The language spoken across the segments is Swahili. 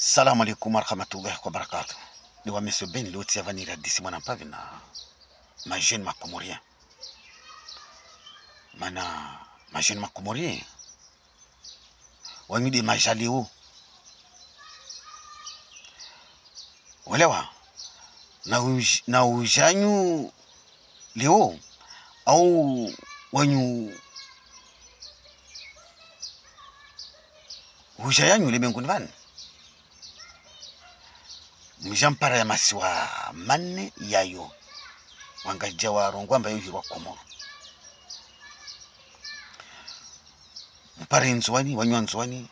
Salamu alaikum warahmatullahi wabarakatuh. Ni wa Monsieur Ben Loti tia vanira disi mwana mpavi na ma jeune. Mana ma jeune makomorien wangide majaleo welewa na, uj, na ujanyu leo au wanyu? Ujanyu yanyu limenguni mjampara ya masiwa manne yayo. Wangaja warongwa ambayo yuhirwa komoro. Mpare nzwani wanywa nzwani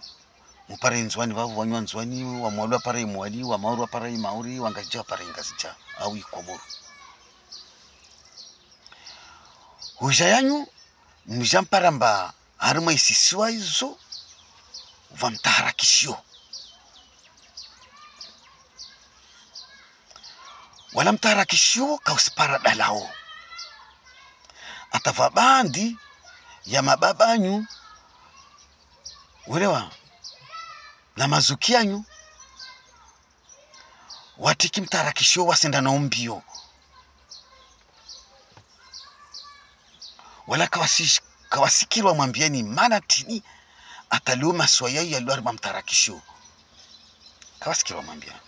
mpare nzwani vavu wanywa nzwani wamwalu apare imwali wamauru apare imauri wangaja apare ingazija au ikomoro huja yanyu mjampara mba harimo isisiwa izo vamtaharakishio wala mtarakishio kausipara dalao atava bandi ya mababanyu. Welewa na mazukianyu. Watiki mtarakishio wasenda na umbio wala kawasi, kawasikirwa mwambieni mana tini ataliu maswayai yaliwarima mtarakisho kawasikirwa mwambia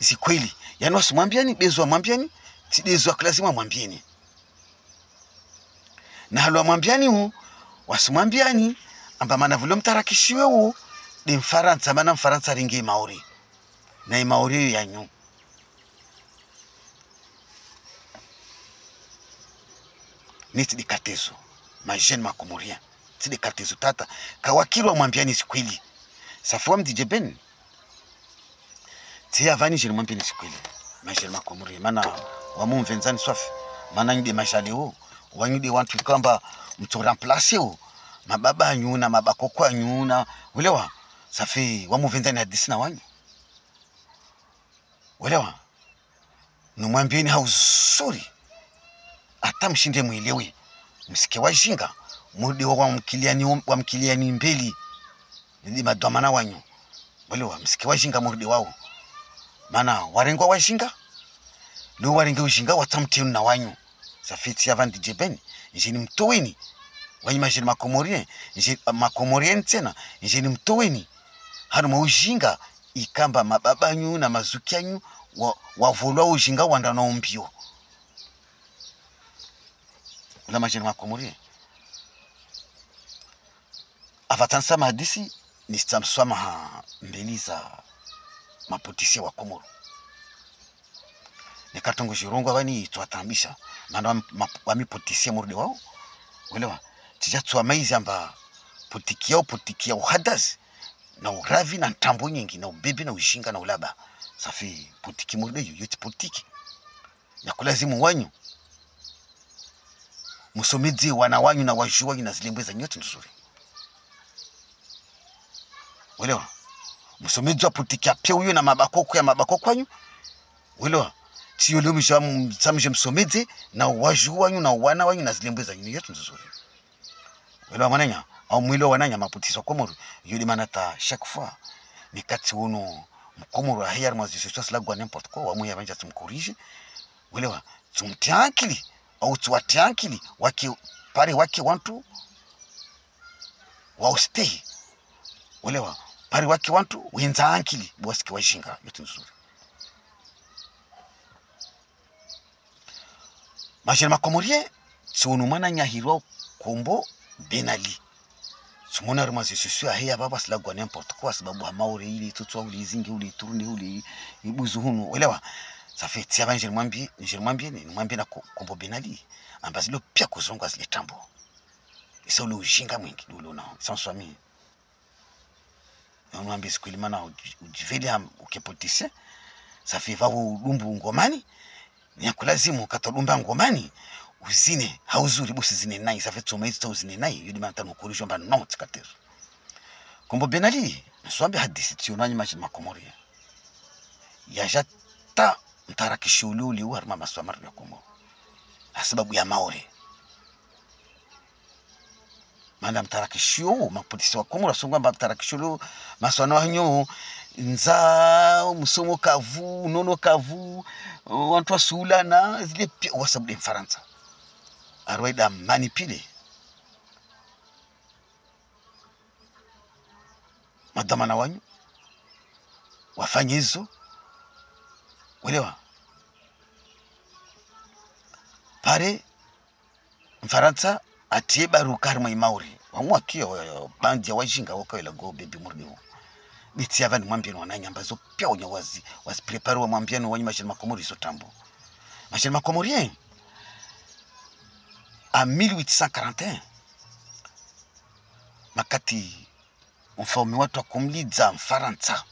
si kweli? Yani wasimwambiani bezwa mwambiani tidezwa lazima mwambieni. Na halwa mwambiani hu wasimwambiani. Amba mana vile mtarakishiwe hu ni mfaransa mana mfaransa ringe imaori na imaori yo yanyu niti dikatezo. Majene makumuria tide kartezo tata kawakirwa mwambiani sikweli safuwa mdije ben ti avani jeni mwambiani sikweli majeni makomuri mana wamumvenzani swafi. Mana nyide majali ho wanyide wantu kamba mtoramplace wo mababa anyu na mabakoko anyu na ulewa? Safi wamuvenzani hadisi na wanyu ulewa? Numwambieni hauzuri hata mshinde mwelewe msike wajinga mudi wamkiliani wamkiliani mbeli ndi madwamana wanyu. Welewa msike wajinga murudi wao mana warengwa washinga no warenge wa watamtenu na wanyu. Safiti ya vandi jebeni njeni mtoweni wanyi majeni makomorien njeni makomorien tena njeni mtoweni hanu maushinga ikamba mababanyu na mazuki anyu wavolwa wa ujinga wanda nao mbio ula majeni makomorien? Avatansama hadisi nisitamswamaha mbeli za mapotisia wa komoro. Nikatongo shirungu avani twatambisha nanda wamipotisia murudi wao. Uelewa? Tichatswa maizi amba potiki yao uhadas ya na uravi na ntambo nyingi na ubebi na ushinga na ulaba. Safi potiki murudi yo putiki potiki yakulazimu wanyu. Musomedzi wana wanyu na waju wanyu na zilembwe za nyote nzuri msomedzi putikia pia huyo na mabakoko ya mabakoko wanyu. Wilo tiyo leo mshamshe msomedze na uwaju wanyu na wana wanyu na zilembwe za nyinyi yetu nzuri. Uelewa mwananya au mwili wa wananya maputiso komoro yodi manata chaque fois ni kati wono mkomoro hayar mwazi sio sala gwa n'importe quoi wa mwe yabanja tumkorije uelewa tumtiankili au tuwatiankili wake pare wake wantu wa stay uelewa pari wake wantu wenza ankili bwasike waishinga yote nzuri. Majeri makomorie tsunu mwana nyahirwa kombo benali. Tsumona rima zisusu ahe ababa silagwa n'importe kwa sababu hamaure ile tutswa ule izingi ule turune ule ibuzu hunu. Elewa safi tia banje mwambie njeri mwambie ni mwambie na kombo benali. Ambazilo pia kuzongwa zile tambo. Isa ule ujinga mwingi ule unao sans mimi namwambia siku ilimana ujiveli ukepotise safi vavo udumbu ngomani. Nyakulazimu katodumba ngomani. Uzine hauzuri busi zine nai. Safi tsoma izi uzine nai. Yudi mana tano mba not katezo kombo benali nswambi hadisi tionanyi machi makomori yaja ta mtarakisho ule ule uharima maswa mari ya komoro sababu ya maore manda mtarakishio maputisi wa komoro songwa mba mtarakishio maswano wanyo nza msomo kavu nono kavu wantu wasuulana zile pia wasabude mfaransa. Arwaida manipile. Madhamana wanyu wafanye hizo. Welewa pare mfaransa atie barukari hari wamwa wamwakiyo bandi ya wajinga wakawela go bebi murdiwo bitsi avani mwambieni wananyamba zo pia wonya wazi waziprepare wa mwambiano wanyi mashini makomori so tambo. Mashini makomorien a 1841 makati mfalme watu akumlidza mfaransa.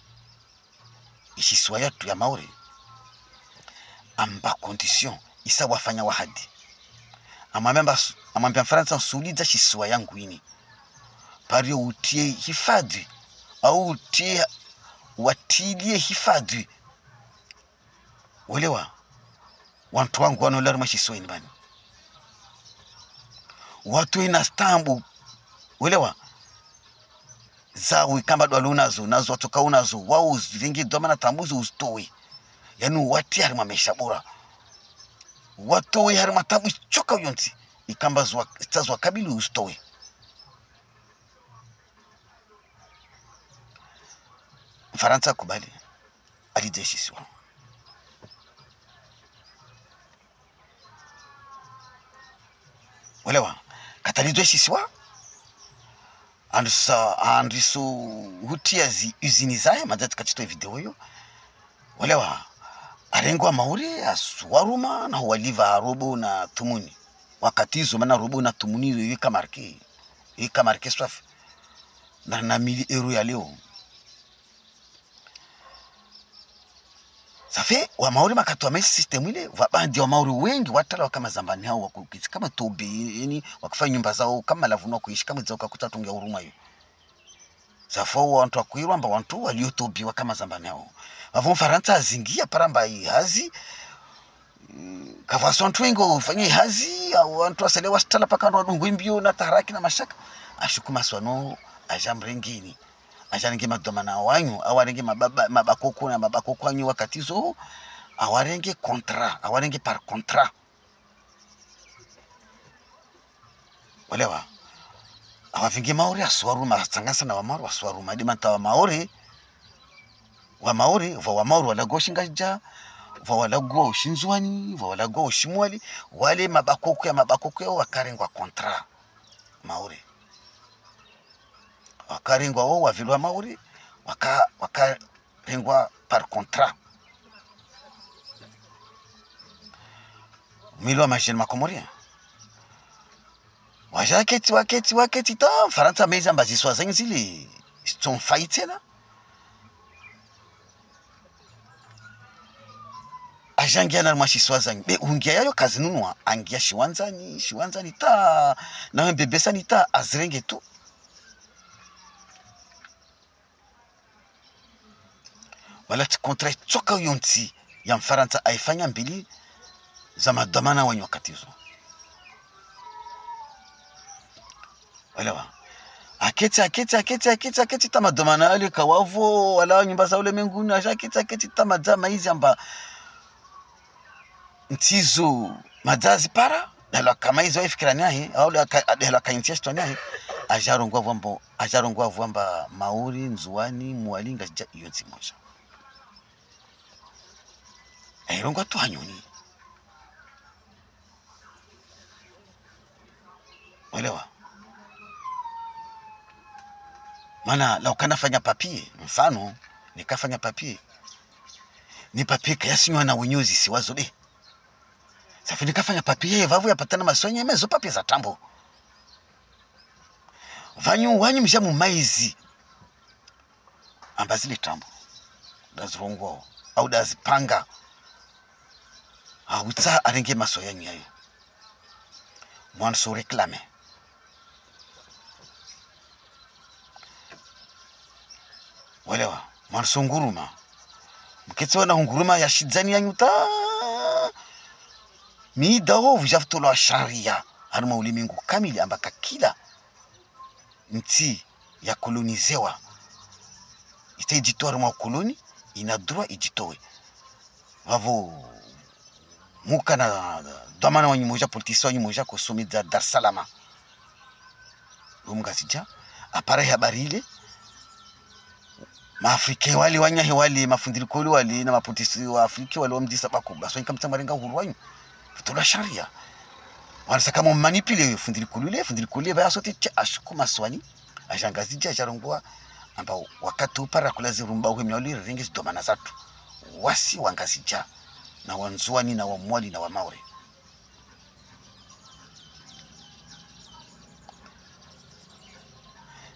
Ishiswa yatu ya maori. Amba condition isa wafanya wahadi amwambia amwambia mfaransa usiulize shiswa yangu ini pario utie hifadhi au utie watilie hifadhi welewa wantu wangu wanolarima shisweni bani watu ina stambu. Welewa zawi kamba dwalu nazo nazo watoka unazo wao vingi doma tambuzi uzitowe yani watia harima maisha bora watowe hari matamu ichoka yonti ikamba zwa tazwa kabili ustowe mfaransa akubali alijeshiswa welewa katalizweshiswa andusa andiso hutia zi uzini zaye madati kachitoe video yo walewa arengwa mauri asuwaruma na waliva robo na tumuni. Wakati hizo mana robo na tumuni yo ikamarke ikamarke swaf na na mili eru ya leo. Safi wa maure makatoa mesi system ile wabandi wa maure wengi watala kama zambani hao wakukiti kama tobe yani wakifanya nyumba zao kama lavunwa kuishi kama zao kakuta tungia huruma hiyo safo wantu wakwirwa amba wantu waliotobiwa kama zambani hao wavo mfaransa azingia paramba ihazi kavaso wantu wengi ufanye ihazi au wantu wasele wasitala paka ndo wadungu imbio na taharaki na mashaka. Ashukuma swano ajamrengini acharenge madomana wanyu awarenge mababa mabakoko na mabakoko anyu wakati zo awarenge contrat awarenge par contrat walewa awavinge maori aswaruma asangasa na wamaori waswaruma adi manta wa maori wa maori va wamaori walagua walago shingaja va walagua ushinzwani va walagua ushimwali. Wale mabakoko ya mabakoko yao wakarengwa kontra maori wakarengwa wao wavilwa maori waka wakarengwa par contrat mwili wa makomoria wajaketi waketi waketi ta mfaransa mezi amba ziswa izy le zitomfai tena. Ajangia ma mwashiswa zanyi be ongia yayo kazi nunwa angia sihoanjany shiwanzani ta. Nawe mbebesani ta azirenge to wala contrat tsoka yonti ya mfaransa aefagny mbili za madhamana wenye wakati hizo walewa aketi aketi aketi aketi aketi tama domana ale kawavo wala nyumba za ulimwenguni asha aketi aketi tama madzama hizi amba. Ntizo madzazi para dalo kama hizo aifikirani nyahi au dalo akaintia shito nyahi ajarongwa vwambo ajarongwa vwamba mauri nzuani muwalinga ja iyo nzimoja airongwa tu hanyoni. Welewa maana la ukanafanya papie mfano nikafanya papie ni papie kayasinywa na unyuzi siwazo de safi nikafanya papie vavu yapatana masonye mezo papie za tambo. Vanyu wanyu mja mumaizi. Amba zile tambo. Dazirongwao au dazipanga awutsa arenge maso yanyu mwanso reklame welewa mwanso nguruma mketsewa wana nguruma ya shidzani yanyu ta miidaho wa sharia. Harima ulimwengu kamili ambaka kila nti ya kolonizewa. Itaijitoa rima ukoloni ina droit ijitowe. Vavo muka na dhamana wanyu moja politisi wanyu moja za Dar salama Salaam. Umgazija apara habari ile maafrika wale wanyahe mafundiriko mafundirikoli wali na mapotisi wa afrika wali wamdisa bakuba so ikamtsa marenga uhuru wanyu futola sharia. Wanasa kama manipule fundirikoli ile fundirikoli baya sote cha ashuku maswani ashangazi cha jarongwa amba wakati upara kulazi rumba uhe mnyoli ringi zidomana zatu. Wasi wangazi cha na wanzuani na wamwali na wamaure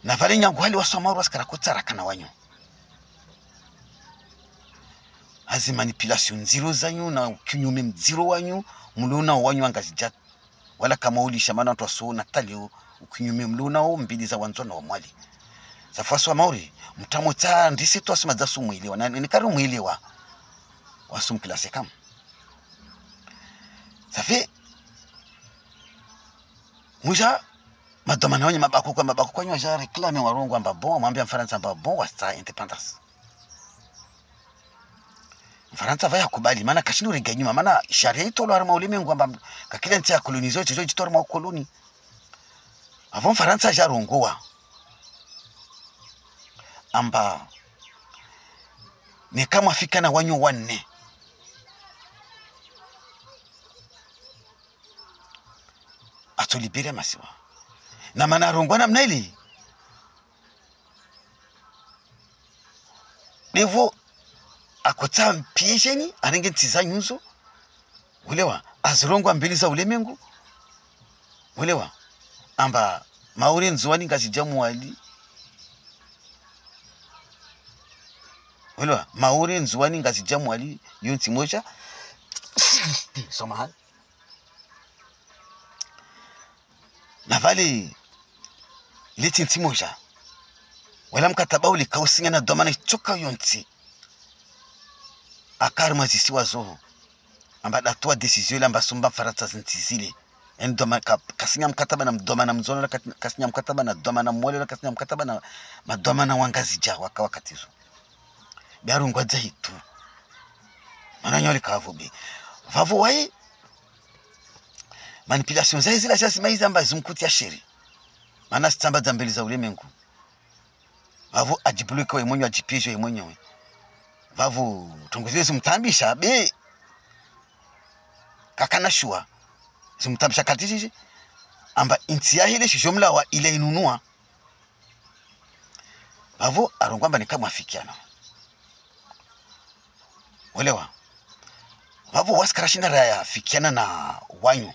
na vale nyangu hali wasamauru wasikara kutsaraka kana wanyu hazi manipulation. Nziro zanyu na kinyume mziro wanyu mluna wanyu angazija wala kama ulisha maana watu waso na talio ukinyume mlunao mbili za wanzo na wamwali. Safaso wa mauri mtamo cha ndisi tu asima za sumwelewa na nikari mwelewa wasum klase kam safi mwisha madomana wenye mabako kwa mabako kwa nywa reklame warongo amba bon mwambia mfaransa amba bon wasta independence mfaransa vaya kubali maana kashindu rega nyuma maana sharia itolo harima ulimwengu amba kakile ntia koloni kolonizo chicho chitora mwa koloni. Avo mfaransa jarongowa amba ni kama afika na wanyu wanne. Atolibere masiwa. Na maana arongwa namna ile devo akotsa mpiesheni anenge ntsiza nyuzo ulewa azirongwa mbili za ulemengu? Ulewa amba maure nzuwani ngazija muwali? Ulewa maure nzuwani ngazija muwali yonsi moja somahal na vale ile tsinsi moja wala mkataba ule kausinya na domana ichoka yonsi akari zisiwa zoho amba datoa desizio ile amba sumba faransa zintizile yani doma ka, kasinya mkataba na mdomana mzono la kasinya mkataba na domana mwole la kasinya mkataba na madomana wangazija waka wakatizo biarungwa hitu. Mana kavu bi. Vavu wai manipulation zai zila shasi zamba amba zimkutia sheri. Maana sitamba zambeli za ulimwengu vavu ajibulike we mwenyewe ajipieshe we. mwenyewe vavu tongozile zimtambisha be. Kakana shua zimtambisha katishiji amba inti ya hile shishomla wa ile inunua. Vavu arongwamba amba nikama afikiana welewa vavu wasikarashinda raya fikiana na wanyu.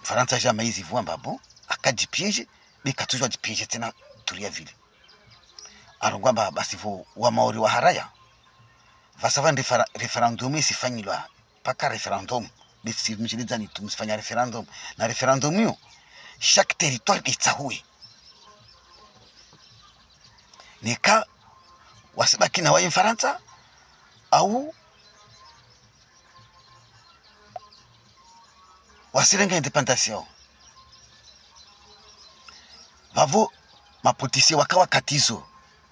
Mfaransa ja maizi vua mbabo akajipiege bikatuzwa jipiege tena turia vile arongwa basivo basi vo wa maori wa haraya vasava refera, referendum isifanyilwa paka referendum. Bisimjilizani tumsifanya referendum. Na referendum iyo chaque territoire itsahuwe nika wasibaki na wayi mfaransa au wasirenga independence yao vavo mapolisie wakawa katizo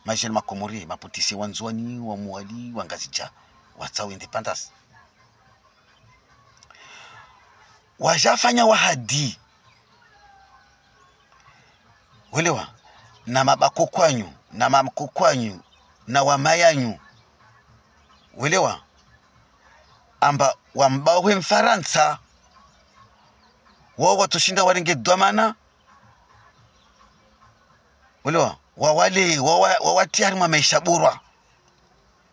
majeni makomori mapolisie wanzwani wa muwali wangazija watsao independence. Wajafanya wahadi welewa na mabako kwanyu na mamako kwanyu na wamayanyu welewa amba wambawe mfaransa. Wao watushinda warenge dwamana. Ulewa wawale wawatiari mwa maisha burwa.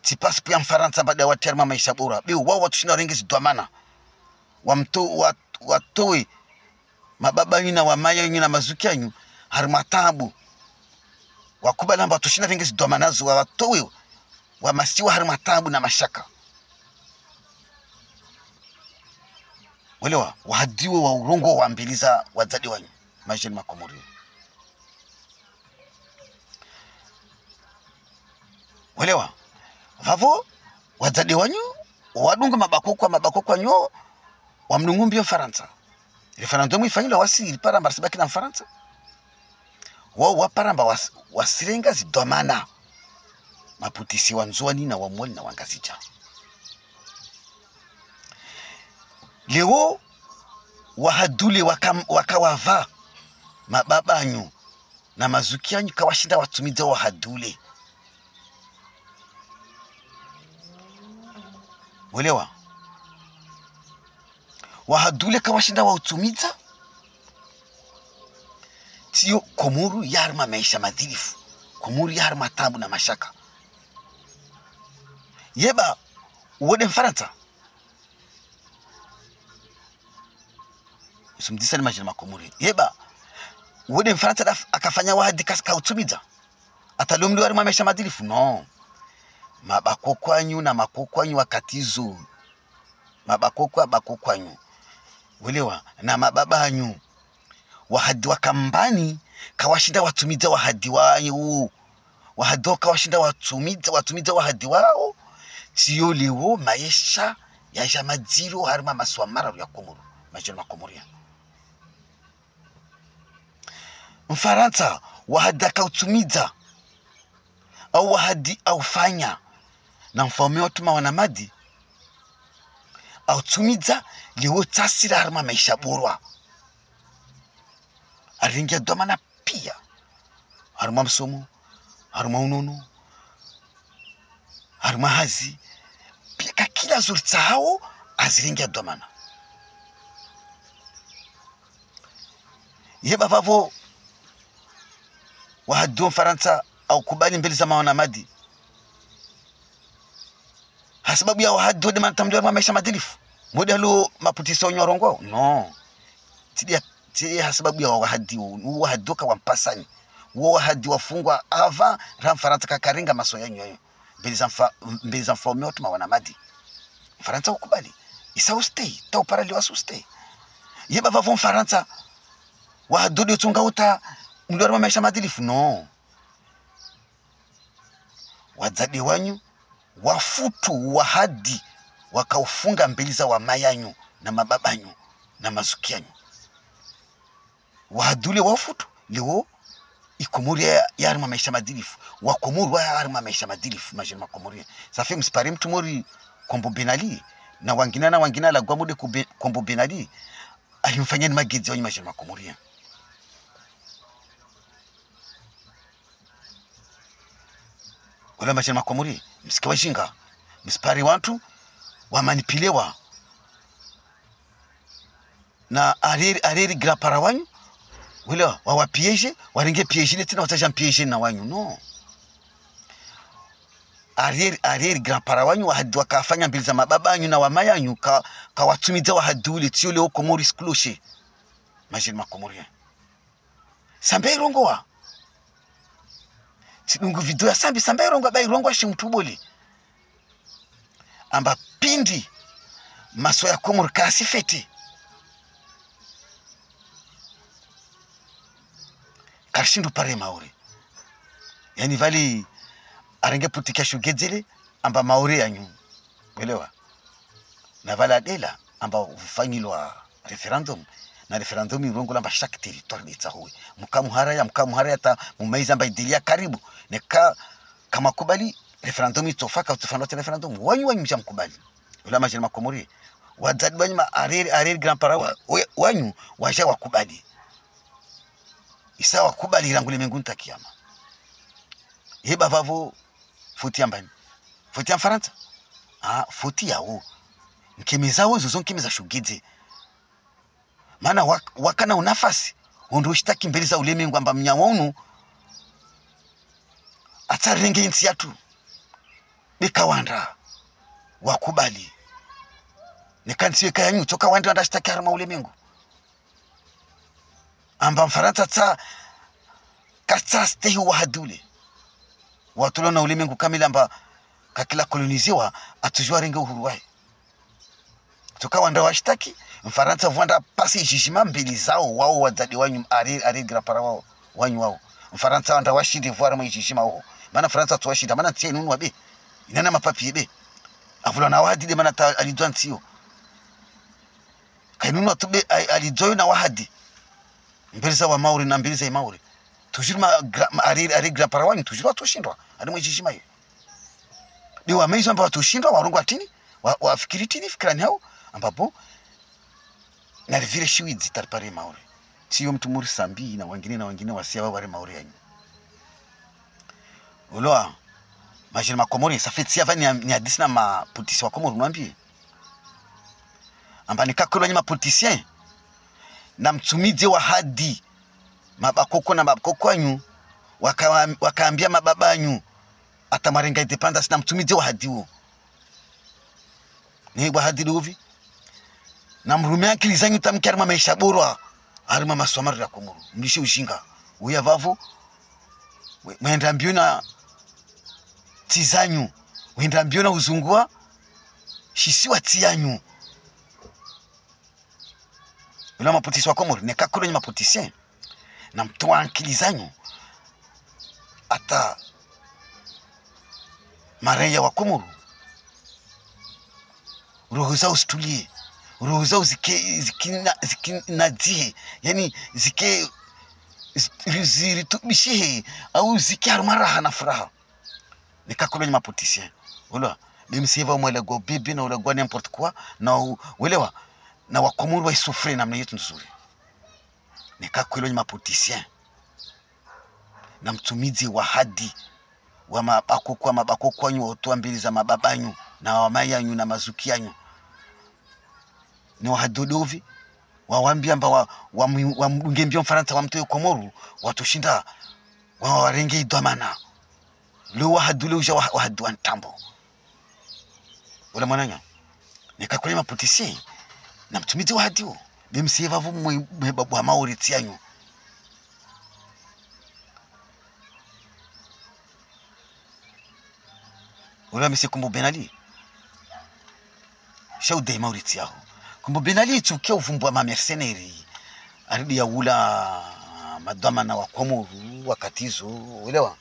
Tipasi pia mfaransa baada ya watiari mwa maisha burwa. Biu wao watushinda warenge zidwamana wamtu wat, watowe mababa yenu na wamaya yenu na mazuki yanyu harima tabu wakubala amba watushinda renge zidwamanazo wawatowe wamasiwa harima tabu na mashaka. Welewa wahadiwe wa urongo wa mbiliza wazadi wanyu majini makomori welewa vavo wazadi wanyu wadunga mabakokwa mabakokwa nyo wamnungumbio faransa. Referendum ilipara mbarasi baki na mfaransa? Wao waparamba was, wasirenga zidomana maputisi wa nzwani na wamwali na wangazija leo wahadule wakawava mababanyu na mazuki anyu kawashinda watumidza wahadule welewa wahadule kawashinda wautumiza tio komuru yarima maisha madhilifu komuru yarima tabu na mashaka. Yeba uwode mfaransa sumdisani majina makomuri yeba uwode mfaransa akafanya wahadi kas- kautumidza atalomli warima maisha madhilifu no mabako kwanyu na makokwanyu wakatizo. Mabako kwa bako kwanyu welewa na mababanyu. Wahadi wa kambani kawashinda watumiza wahadi wao wahadi wao kawashinda watumiza watumidza wahadi wao. Tiyo lewo maisha yaja madziro harima masuwa mararu ya komoro majiro makomoria mfaransa wahadi akautumiza au wahadi aufanya na mfalme watuma wanamadi autumidza lewo tsasira harima maisha borwa aringia domana pia. Harima msomo harima unono harima hazi. Pia kakila zuri tsahao aziringia domana yeba vavo wahadiwo mfaransa aukubali mbele za mawanamadi hasababu ya wahadi wode manatamliwa maisha madilifu. Mode alo maputisa onyorongwao no. Tidia tidia hasababu ya wahadi wahadi wa wampasani wo wahadi wafungwa ava ramfaranta kakaringa maso ya nyoyo mbele za mfa mbele za mfalme wote mawanamadi mfaransa ukubali? Isa ustei ta uparali wasu ustei yeba vavo mfaransa wahadodi utunga uta mliwari maisha madilifu? No. Wadzadi wanyu wafutu wahadi wakaufunga mbili za wamayanyu na mababanyu na mazukianyu. Wahadule wafutu lewo ikomori yarima maisha madilifu. Wakomori wa yarima maisha madilifu majini makomori safi msipare mtu mori kombo benali na wangina na wangina lagwa mude kombo benali alimfanyani magezi wanyu majini makomori wala machana makomori msikiwa jinga mspari watu wamanipilewa na areri areri grapara wanyu wile wawapiege waringe ni tena wataja mpiege na wanyu no. Areri areri grapara wanyu wahadi wakafanya mbili za mababa yanyu na wamayanyu ka kawatumidza wahadi ule tio leo komori skloshe majini makomuri sambe irongowa tidungu vidu ya sambi sambai rongo ba irongowa shi mtuboli amba pindi maso ya komori kasi fete karshindu pare maure yani vali arenge putika shugedzele amba maore yanyu welewa na vala adela amba ufanyilwa referendum na referendum irongo lamba chaque territoire mkamuhara ya mkamuhara ya ta mumaiza mbaidilia karibu. Neka kama kubali referendum itofaka utofana tena referendum. Wanyu wanyu mshamkubali wala majina makomori wadzadi wanyu ma areri areri grand para wanyu waja wakubali. Isa wakubali irangu limenguni takiyama yeba vavo futi ambani futi ya mfaransa? Ah, futi yawo nkeme zawo zozo nkeme za shugedze maana wak, wakana unafasi. Undoshitaki mbele za ulemengu amba mnyawaunu atsaringe atsarenge nsi yatu. Bekawanda wakubali. Nekansiwe kayanyu. Toka wandi wandashitaki harima ulemengu amba mfaransa tsa katsa stehi wahadule. Watulona ulimwengu kamili amba kakila koloniziwa atujua renge uhuru toka wanda washtaki. Mfaransa vwanda pasi jijima mbili zao wao wadzadi wanyu ari ari grapara wao wanyu wao. Mfaransa wanda washinde vwara mwa jijima wao. Maana faransa tuwashinda maana tie nunu wabe inana mapapi ebe avula na wahadi de maana ta alidwa ntio kainunu atube alidoyo na wahadi. Mbili za wamauri na mbili za imauri ari ari grapara wanyu toujours tushindwa. Ari mwa jijima hiyo ni wameizo ambao watushindwa warungu atini wa- wafikiri tini fikirani hao ambapo narivire shiwidzi taripare maure siyo mtu muri sambi na wengine na wengine wasia wao ware maure yanyu. Uloa majini makomori safeti siava ni, hadisi na maputisi wa komori mwambie amba nikakolwanyi mapolitisien na mtumidze wa hadi mabakoko na mabakoko anyu wakaambia mababanyu atamarenga independence na mtumidze wa hadi huo ni wa hadi luvi na mrume akili zanyu tamki arima maisha borwa arima maswamari ya komoro mlishe ushinga. Uya vavu. We- mwenda mbio na tizanyu. Mwenda mbio na uzungua. Shisiwa tiyanyu ula maputisi wa komoro nekakolonyi maputisien na mtoa akili zanyu ata mareya wa komoro roho zao zitulie roho zao zike zikinazihe yani zike zi- ziritubishihe au zike haruma raha na furaha. Nikakolonyi mapoliticien ulewa bimsiva umwelegwa bibi na ulegwa n'importe quoi na uelewa? Na wakomuru waisufre namna yetu nzuri. Nikakolonyi mapoliticien na mtumizi wa hadi wa mabakokwa mabakokwanyu wautoa mbili za mababanyu na wamayanyu na mazuki yanyu ni wahadodovi wawambia mba wa- wa, mfaransa wa wamtoe komoru watushinda wawarenge idwamana lo wahadule uja wahadua wa ntambo. Ula mwananya nikakule maputisi na mtumizi wahadio hadiwo mwebabu mwebabwa mauriti yanyu ula misi kumbu benali shaudai mauriti yaho kumbu benali itsukia uvumbwa mamerceneri aridi ya ula madwamana wa komuru wakatizo, uelewa?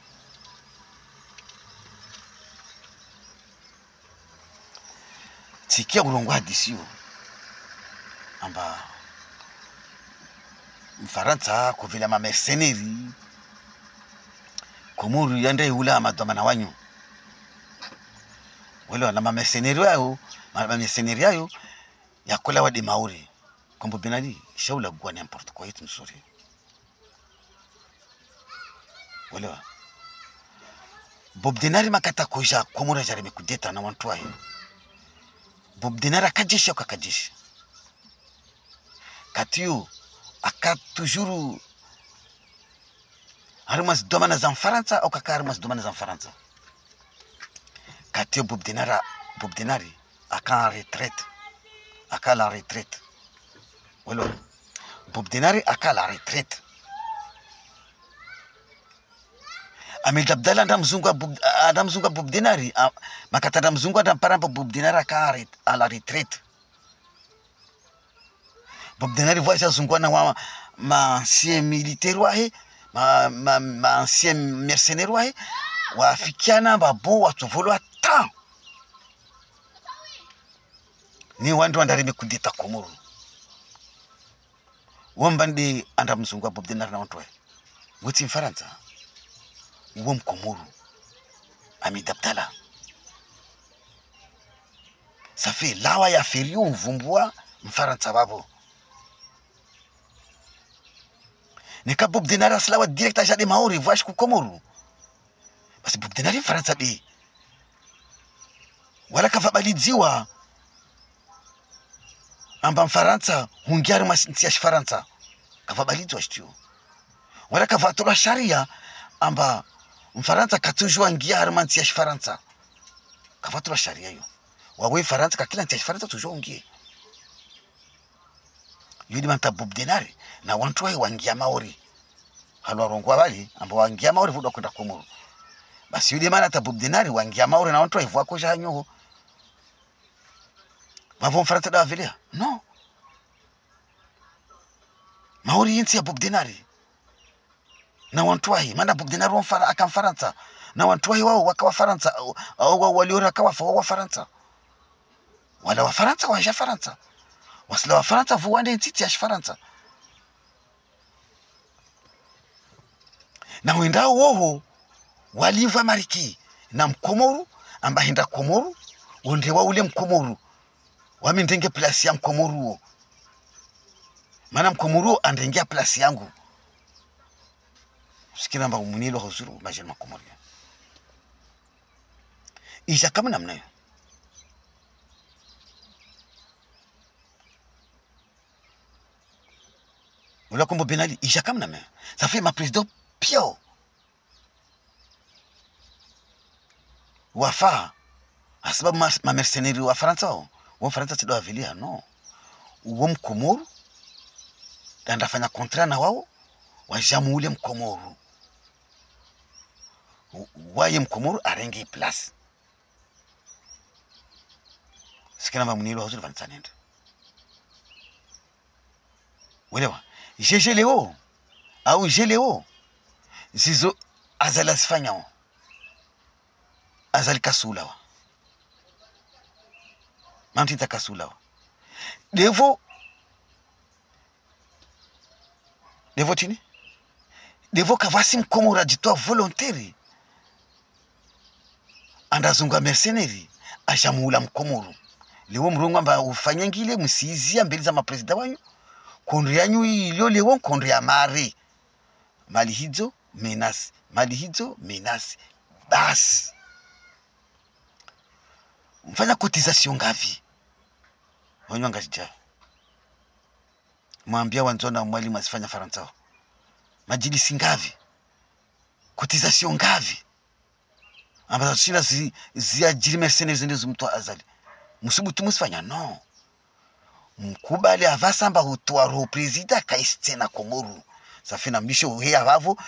Tsikia bulongo hadisiyo amba mfaransa kuvila mamerceneri komuru yande ula madwamana wanyu. Uelewa na mamerceneri yayo mamerceneri yayo yakola wadi mauri. Kwamba binadi shaula gwa n'importe quoi yetu nzuri uelewa bob dinari makata koja komura jarime kudeta na wantu wahi bob dinari akajeshi au kakajeshi katiyo aka toujours harimo domana za mfaransa au kaka armas domana za mfaransa? Katiyo bob dinari bob dinari aka en retraite aka la retraite. Voalohany bobi denary aka la retraite. Amendra abdala andramizongo abob andramizongo aboby denary. Ah, Makata andramizongo andramiparampa bobi denary aka ret la retraite. Bobi denary voa zazongoana hoa ma ancien militaire ho ahy ma ancien mercenaire oahy ahy ho afikiana mba bon atsovolo atan kudeta komoro kudita kumuru. Mzungu wa bob denari na wahe ngoti mfaransa. Uwo kumuru amid abdalla safe lawa ya feri mvumbua mfaransa babo nika bob denari asilawa direct ajade maori vashi ku komoro basi bob denari mfaransa be wala kavabalidziwa amba mfaransa hungiari masinti ya shifaransa kavabalidziwa shitio. Wala kavatolwa sharia amba mfaransa katujua ngiari mansi ya shifaransa kavatolwa sharia yo wawe faransa kakila nti ya shifaransa tujua ungie. Yudi manta bob denari na wantu wae wangia maori. Halwarongwa bali amba wangia maori vuda kwenda komoro basi yudi mana ta bob denari wangia maori na wantu wae vwako janyoho vavo mfaransa dawa vilia no. Maori yinsi ya bob denari na wantu wahi mana bob denari wamfara akamfaransa na wantu wahi wao wakawa faransa au- au wao waliora akawafa wao wafaransa wala wa ja faransa wasila wafaransa vuande ntiti ya shifaransa na wendao woho waliva mariki. Na mkomoru amba henda komoru ondewa ule mkomoru wami ndenge plasi ya muruo maana mkomoru huo andengea plasi yangu. Sikina amba umunilo huzuru majeni makomoru isha kama namna hiyo. Ula kombo benali isha kama namna hiyo. Ça fait ma président pio. Wafaa asababu ma, ma wa Faransa wao wa da sido avilia no. Uwo mkomoru andafanya kontra na wao wajamu ule mkomoru. Waye mkomoru arenge plus sikina mamunilo hazuri vanitsanende welewa jeje leo? Au je leo? Zizo azali asifanyao azali kasulawa mamtita kasulawa devo devo tini? Devo kavasi mkomo rajitoa volontaire. Andazunga mercenary ajamuula mkomoro. Lewo mrongo amba ufanye ngile msiizia mbele za mapresida wanyu. Kondri yanyu ilio lewo kondri ya mare. Mali hizo menasi mali hizo menasi basi mfanya cotisation ngavi wenye chao mwambia wanzona mwalimu asifanya faransa majilisi ngavi. Sio ngavi. Ambazo shina zi, ziajiri mercenaries ndizo mtu azali. Musubutu musifanya? No. Mkubali avasamba hutoa roho presida kaistena komoru safina mbisho uhe avavo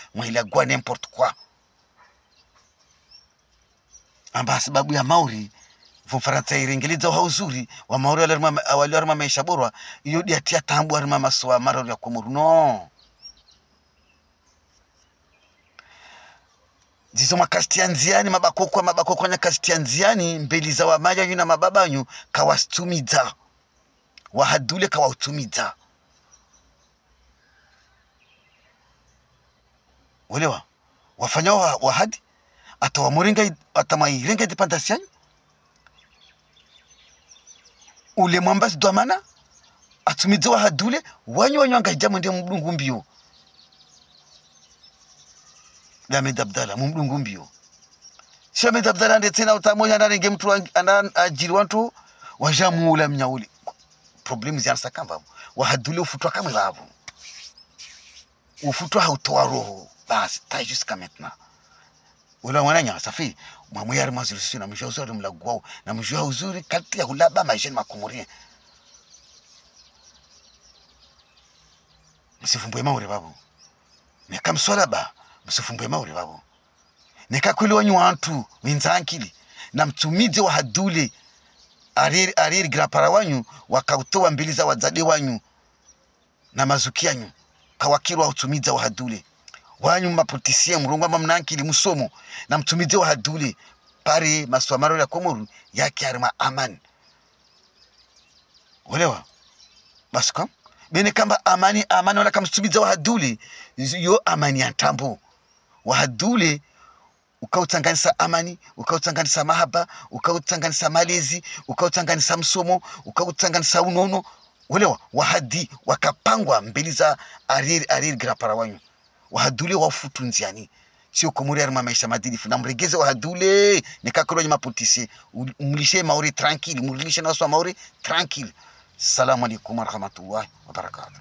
guwa n'importe quoi amba sababu ya mauri vofaransa iringiliza uha uzuri wa mauri waliarima maisha borwa iyo diatia tambu arima masoa mara ya kumuru no. Zizo makasitia nziani mabakokwa mabakokwa nyakasitia nziani mbeli za wamayanyu na mababanyu kawastumidza wahadule kawautumidza ulewa wa, wahadi? Atawamurenga atamairenga independance yanyu ule mwambazi dwamana atumidze wahadule wanyu wanyu angaija mwende mdungu mbio Ahmed Abdalla mbio sio Ahmed Abdalla ande tena utamoja anarenge mtu ajiri wantu? Wajamuula mnyauli problemu ziansa kamba wahadule ufutwa kamwe vavo ufutwa hautoa roho. Basi ta jusika maintenant. Wala mwana nya safi mwamu yari mazuri sisi na mshua uzuri mlagwao na mshua uzuri kati ya hulaba maishani makumurie msifumbwe mauri babo nekamswala ba msifumbwe maure babo nekakweli wanyu wantu minzankili na mtumizi wa hadule ariri ariri grapara wanyu wakautoa mbili za wazade wanyu na mazuki yanyu kawakirwa utumizi wa hadule wanyu mapolitisie mrongo ama mnankili musomo na mtumize wa hadule pare maswamaro ya komoru yake arima amani olewa? Basi kam bene kamba amani amani wala kamtumiza wa hadule yo amani ya ntambo. Wa hadule ukautanganisa amani ukautanganisa mahaba ukautanganisa malezi ukautanganisa msomo ukautanganisa unono. Olewa? Wahadi wakapangwa mbili za ariri ariri grapara wanyu wahadule wafutu nziani. Sio komuri arima maisha madilifu na mregeze wahadule nikakolonye mapotisi umlishe maori tranquille mulilishe naswa maori tranquille. Salamu alaikum warahmatullahi wabarakatuh